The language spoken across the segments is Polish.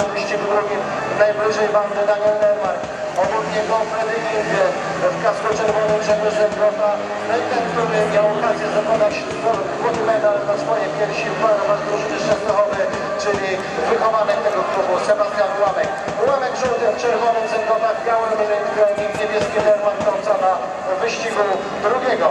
w wyścigu drugim najbliżej bandy Daniel Nermark. Obok niego Freddy Kingiel w kasku czerwonym Grzegorz Zembrota. Ten, który miał okazję zdobyć złoty medal na swoje piersi barwach drużyny Częstochowy, czyli wychowanek tego klubu Sebastian Ułamek. Ułamek żółty w czerwonym Zembrota, w białym i niebieski Nermark końca na wyścigu drugiego.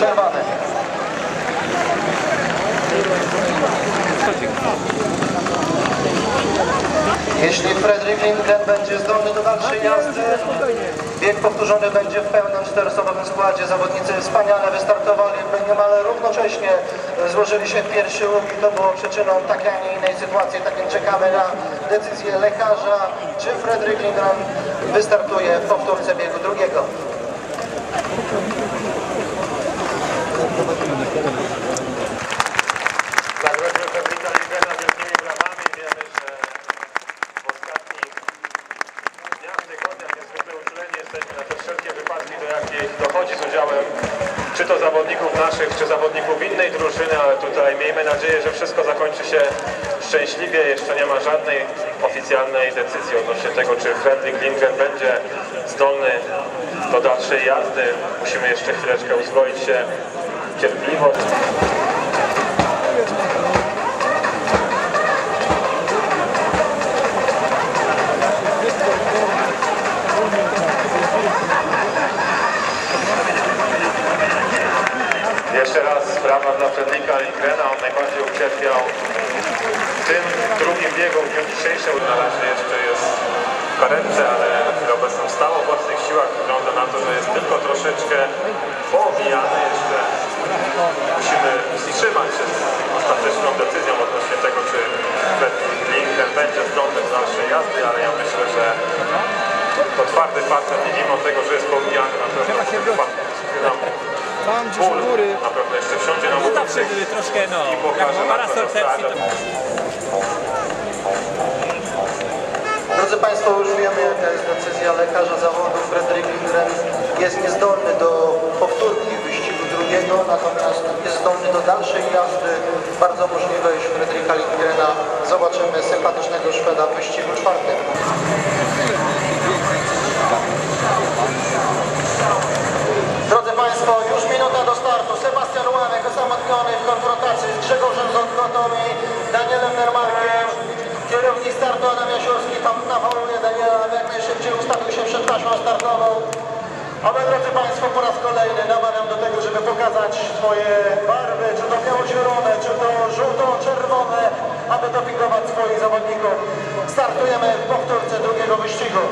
Przerwany. Jeśli Fredrik Lindgren będzie zdolny do dalszej jazdy, bieg powtórzony będzie w pełnym czteroosobowym składzie. Zawodnicy wspaniale wystartowali, niemal równocześnie złożyli się w pierwszy łuk i to było przyczyną takiej, a nie innej sytuacji. Tak więc czekamy na decyzję lekarza, czy Fredrik Lindgren wystartuje w powtórce biegu drugiego. Jesteśmy na do dochodzi z udziałem czy to zawodników naszych, czy zawodników innej drużyny, ale tutaj miejmy nadzieję, że wszystko zakończy się szczęśliwie. Jeszcze nie ma żadnej oficjalnej decyzji odnośnie tego, czy Fredrik Lindgren będzie zdolny do dalszej jazdy. Musimy jeszcze chwileczkę uzbroić się cierpliwość. Jeszcze raz sprawa dla Fredrika Lindgrena. On najbardziej ucierpiał w tym drugim biegu w dniu dzisiejszym. Na razie jeszcze jest karetce, ale na chwilę obecną stał o własnych siłach. Wygląda na to, że jest tylko troszeczkę poobijany jeszcze. Musimy wstrzymać się z ostateczną decyzją odnośnie tego, czy Lindgren będzie zdolny do dalszej jazdy, ale ja myślę, że to twardy facet i mimo tego, że jest poobijany, na pewno Tam gdzieś ból u góry. na pewno jeszcze wsiądzie na No troszkę, no, i jak pokaże na parasol pewno Drodzy Państwo, już wiemy jaka jest decyzja lekarza zawodu. Fredrik Lindgren jest niezdolny do powtórki wyścigu drugiego, natomiast jest zdolny do dalszej jazdy. Bardzo możliwe, iż Fredrika Lindgrena zobaczymy sympatycznego Szweda w wyścigu czwartym. Taśmą startową. A my, drodzy Państwo, po raz kolejny namawiam do tego, żeby pokazać swoje barwy, czy to biało-zielone, czy to żółto-czerwone, aby dopingować swoich zawodników. Startujemy w powtórce drugiego wyścigu.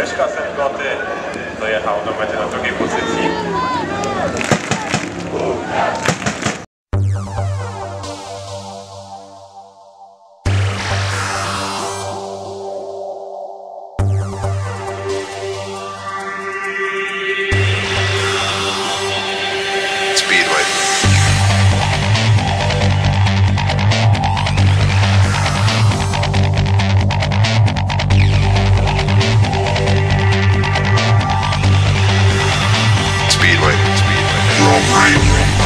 Grześka Sengoty dojechał no, do mety na drugiej pozycji. Takes a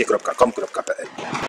sychrobka.com.pl